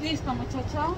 Listo, muchacho.